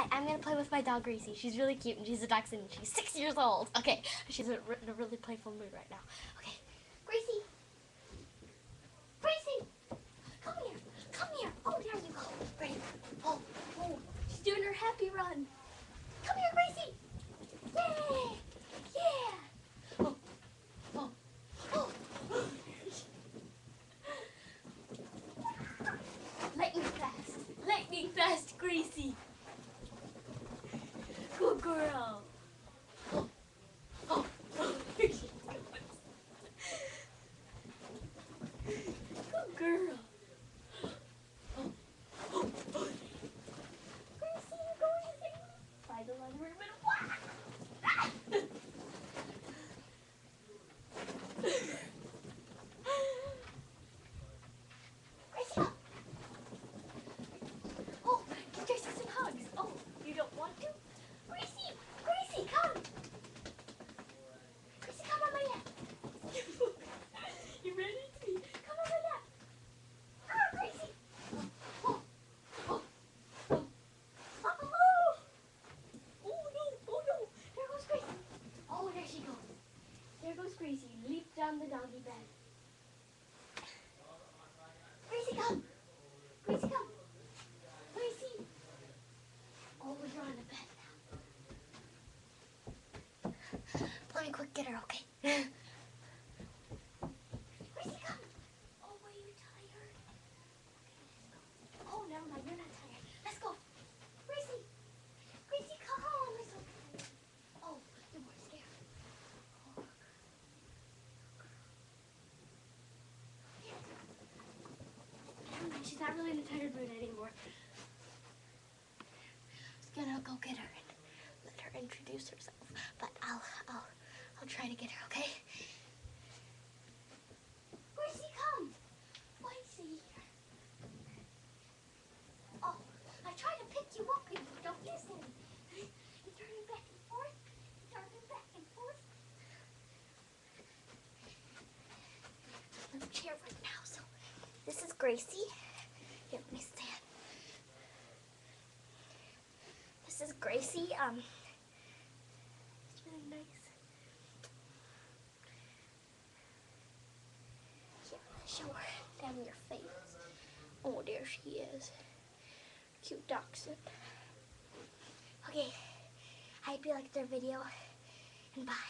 Hi, I'm gonna play with my dog Gracie. She's really cute and she's a dachshund and she's six years old. Okay, she's in a really playful mood right now. Okay. Gracie, come here, come here. Oh, there you go. Great. Oh, oh, she's doing her happy run. Come here, Gracie. Yay! Yeah. Oh, oh, oh. Lightning fast, lightning fast, Gracie. Good girl. Oh, oh, oh. Here she goes. Good girl. Oh, oh, oh. Gracie, go ahead. Find the line ribbon. Wah! Gracie, come. Oh, give Gracie some hugs. Oh, you don't want to? Gracie, Gracie, come. Gracie, come on my lap. you ready? Come on my lap. Ah, Gracie. Oh, oh, oh, oh. Oh, oh no, oh no. There goes Gracie. Oh, there she goes. There goes Gracie. Leap down the doggy bed. Gracie, come. Gracie, come. Gracie. Oh, you're on the bed now. Let me quick get her, okay? Gracie, come. Oh, are you tired? Okay, let's go. Oh, never mind. You're not tired. Let's go. Gracie. Gracie, come. I'm so tired. Oh, you were scared. Oh, Never mind. She's not really in a tired mood anymore. Just gonna go get her and let her introduce herself. But I'll, I'll, I'll try to get her. Okay? Gracie, come. Why is she here? Oh, I try to pick you up and you don't listen. You're turning back and forth. You're turning back and forth. A chair right now, so this is Gracie. Here, let me stand. This is Gracie. Um, it's really nice. Here, show her down your face. Oh, there she is. Cute dachshund. Okay, I hope you liked their video, and bye.